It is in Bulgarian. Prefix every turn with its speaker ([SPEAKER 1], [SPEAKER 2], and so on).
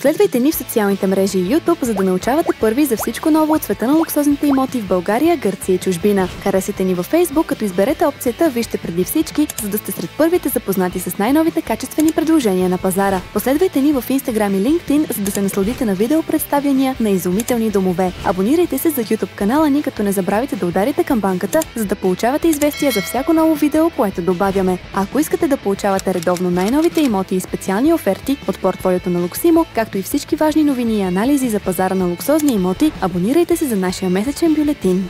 [SPEAKER 1] Последвайте ни в социалните мрежи и YouTube, за да научавате първи за всичко ново от света на луксозните имоти в България, Гърция и чужбина. Харесайте ни във Facebook, като изберете опцията Вижте преди всички, за да сте сред първите запознати с най-новите качествени предложения на пазара. Последвайте ни в Instagram и LinkedIn, за да се насладите на видео представяния на изумителни домове. Абонирайте се за YouTube канала ни, като не забравяйте да ударите камбанката, за да получавате известия за всяко ново видео, което добавяме. Ако искате да получавате редовно най-новите имоти и специални оферти от портфолиото на Луксимо, както и всички важни новини и анализи за пазара на луксозни имоти, абонирайте се за нашия месечен бюлетин.